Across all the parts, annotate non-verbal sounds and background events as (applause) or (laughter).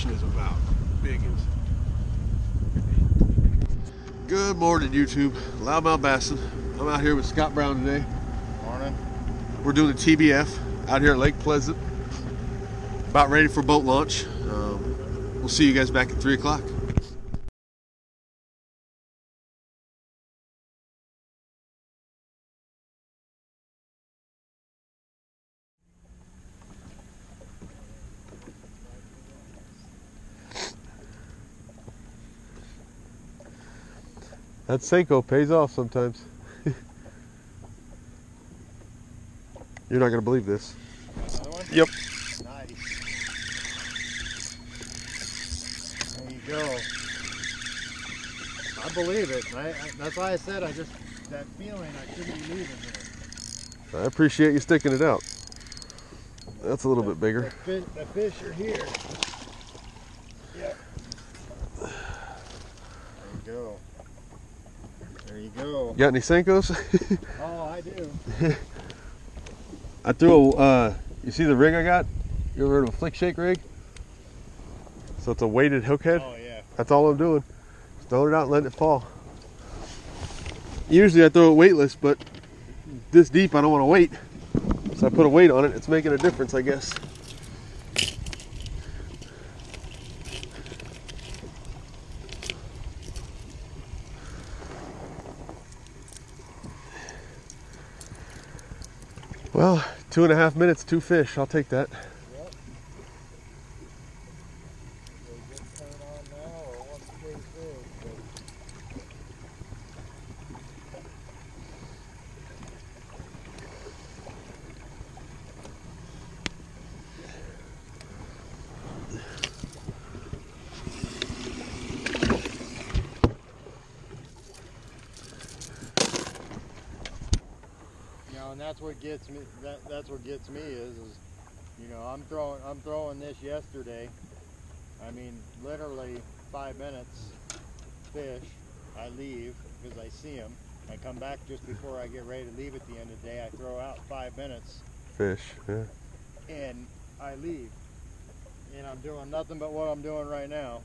fishing is about. Biggins. Good morning, YouTube. Loudmouth Bassin. I'm out here with Scott Brown today. Morning. We're doing a TBF out here at Lake Pleasant. About ready for boat launch. Um, we'll see you guys back at 3 o'clock. That Senko pays off sometimes. (laughs) You're not going to believe this. Another one? Yep. Nice. There you go. I believe it. I, I, that's why I said I just that feeling I shouldn't be leaving here. I appreciate you sticking it out. That's a little bit bigger. The fish, the fish are here. Yep. There you go. There you go. You Got any Senkos? (laughs) Oh, I do. I threw a, uh, you see the rig I got? You ever heard of a flick shake rig? So it's a weighted hook head. Oh yeah. That's all I'm doing. Just throwing it out and letting it fall. Usually I throw it weightless, but this deep I don't want to wait. So I put a weight on it. It's making a difference, I guess. Well, two and a half minutes, two fish. I'll take that. You know, and that's what gets me. That, that's what gets me is, is, you know, I'm throwing, I'm throwing this yesterday. I mean, literally five minutes, fish. I leave because I see them. I come back just before I get ready to leave at the end of the day. I throw out five minutes Fish, yeah. and I leave. And I'm doing nothing but what I'm doing right now.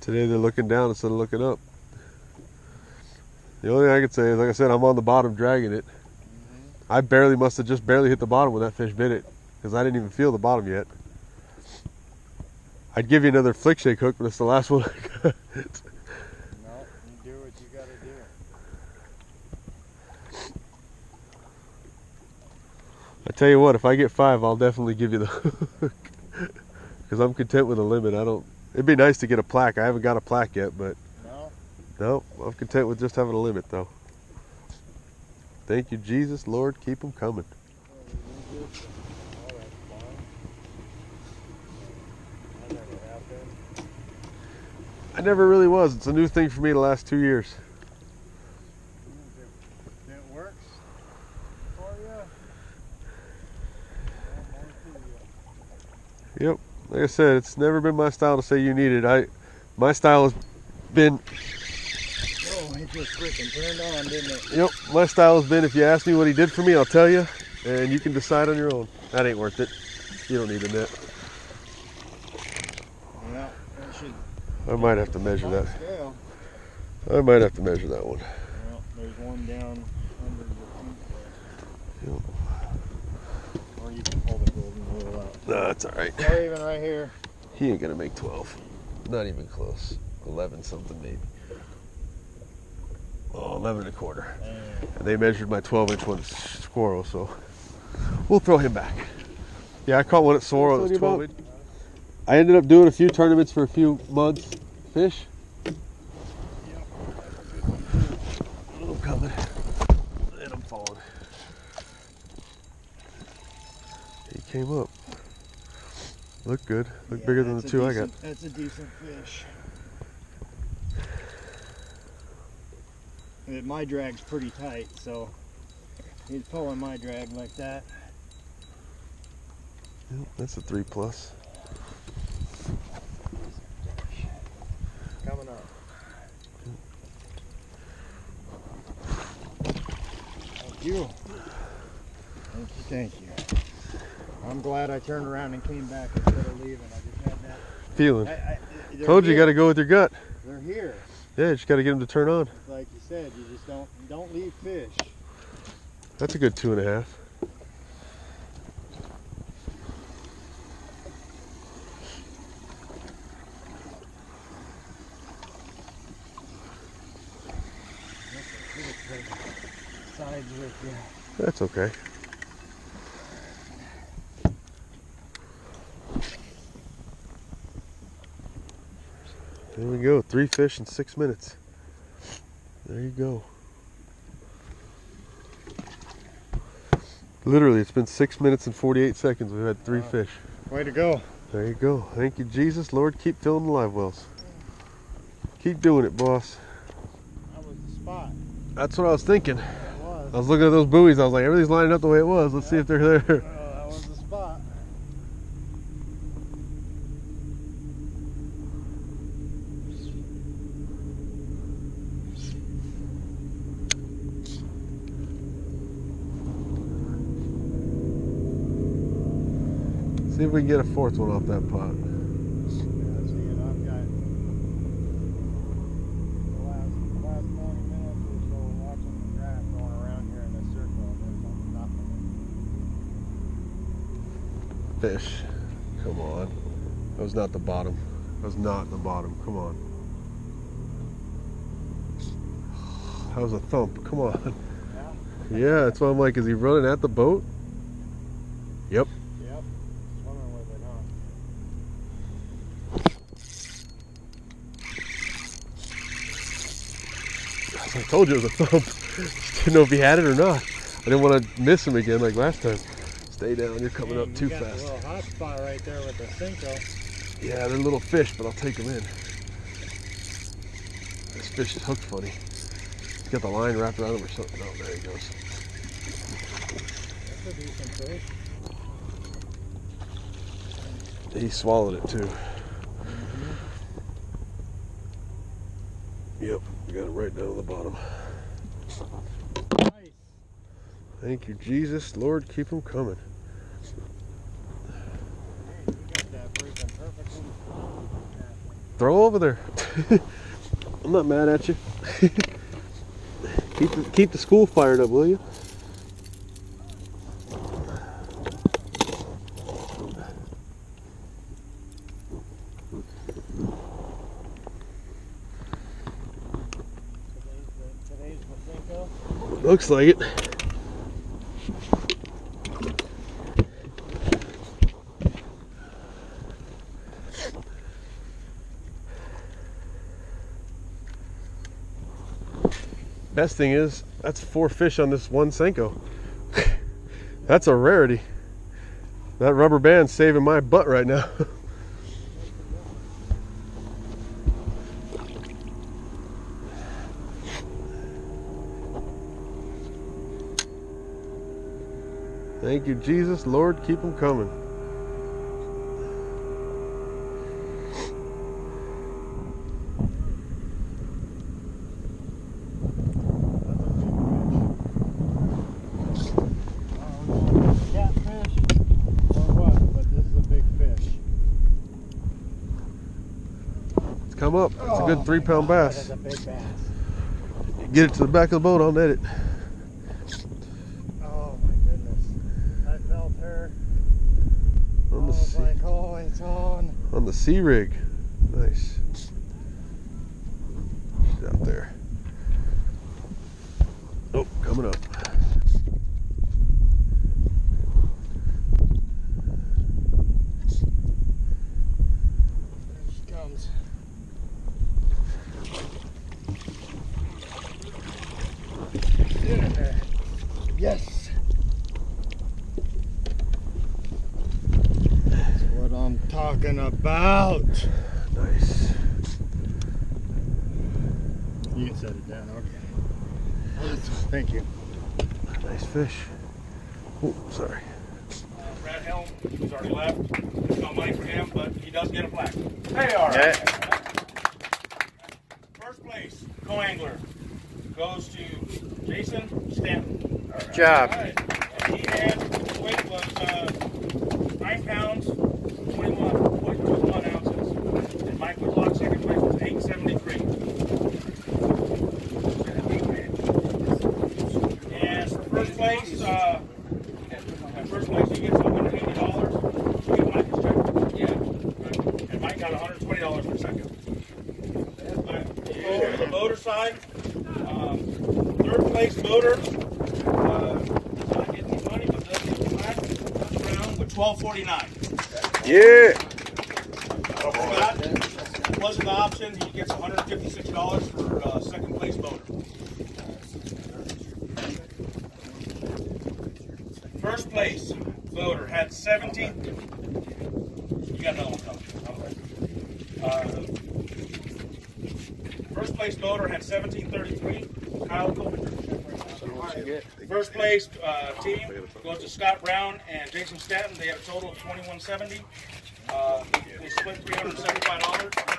Today they're looking down instead of looking up. The only thing I could say is, like I said, I'm on the bottom dragging it. Mm-hmm. I barely must have just barely hit the bottom when that fish bit it, because I didn't even feel the bottom yet. I'd give you another flick shake hook, but it's the last (laughs) one I got. No, you do what you gotta do. I tell you what, if I get five, I'll definitely give you the (laughs) hook, because I'm content with a limit. I don't. It'd be nice to get a plaque. I haven't got a plaque yet, but No, no, I'm content with just having a limit, though. Thank you, Jesus, Lord. Keep them coming. That's fine. That never happened. I never really was. It's a new thing for me the last two years. It works for you, well, more to you. Yep. Like I said, it's never been my style to say you need it. I, my style has been, Freaking turned on, didn't it? yep, my style has been if you ask me what he did for me, I'll tell you, and you can decide on your own. That ain't worth it. You don't need a net. Should. I might have to measure that. Scale. I might have to measure that one. Well, there's one down under the feet there. Or you can pull the golden rule out. No, that's all right. Or even right here. He ain't gonna make 12. Not even close. 11 something maybe. Oh, 11 and a quarter. And they measured my 12 inch one squirrel, so we'll throw him back. Yeah, I caught one at Sorrel. It was 12 inch. I ended up doing a few tournaments for a few months. Fish. I'm coming. And I'm falling. He came up. Looked good. Looked bigger than the two I got. That's a decent fish. My drag's pretty tight, so he's pulling my drag like that. Yep, that's a three plus. Coming up. Thank you. Thank you, thank you. I'm glad I turned around and came back instead of leaving. I just had that. Feeling. I, I, they're Told you, you got to go with your gut. They're here. Yeah, you just got to get them to turn on. Said, you just don't don't leave fish. That's a good two and a half. That's okay. There we go. Three fish in six minutes. There you go. Literally, it's been six minutes and 48 seconds. We've had three Wow. fish. Way to go. There you go. Thank you, Jesus. Lord, keep filling the live wells. Keep doing it, boss. That was the spot. That's what I was thinking. Was. I was looking at those buoys. I was like, everything's lining up the way it was. Let's see if they're there. See if we can get a fourth one off that pot. Yeah, I see it. I've got the last, last 20 minutes or so watching the graph going around here in this circle. and There's nothing. Fish. Come on. That was not the bottom. That was not the bottom. Come on. That was a thump. Come on. Yeah. Yeah, that's why I'm like, is he running at the boat? Yep. Yep. Swimming with it, huh? I told you it was a thump. Just didn't know if he had it or not. I didn't want to miss him again like last time. Stay down. You're coming up too fast. Little hot spot right there with the Senko. Yeah, they're little fish, but I'll take them in. This fish is hooked funny. He's got the line wrapped around him or something. Oh, there he goes. That's a decent fish. He swallowed it too. Mm-hmm. Yep, got it right down to the bottom. Nice. Thank you, Jesus. Lord, keep them coming. Hey, you got that freaking perfect one. Throw over there. (laughs) I'm not mad at you. (laughs) keep the, keep the school fired up, will you? Today's the, today's the Senko. Looks like it. Best thing is, that's four fish on this one Senko. (laughs) that's a rarity. That rubber band's saving my butt right now. (laughs) Thank you, Jesus. Lord, keep them coming. Come up. It's a good three pound bass. Get it to the back of the boat, I'll net it. Oh my goodness. I felt her. I On the, was sea, like, oh, it's on. on the C-rig. Nice. Out there. Oh, coming up. There she comes. Get in there. Yes. That's what I'm talking about. Nice. You can set it down, okay. Thank you. Nice fish. Oh, sorry. Brad Helm, who's already left. It's not money for him, but he does get a plaque. Hey, all right. First place, co-angler, goes to Jason Stanton. Good job. All right. And he had, his weight was uh, nine pounds, 21.21 73. Yes, first place, uh, first place he gets $180. You get Mike's check. Yeah. And Mike got $120 per second. The um, third place motor. Uh, not getting any money, but does get with 1249. Yeah. Wasn't an option, he gets $156 for uh, second place motor. First place boater had 17. You got another one coming. Uh, First place boater had 1733. Kyle. First place uh, team goes to Scott Brown and Jason Stanton. They had a total of 2170. Uh, they split $375, $187.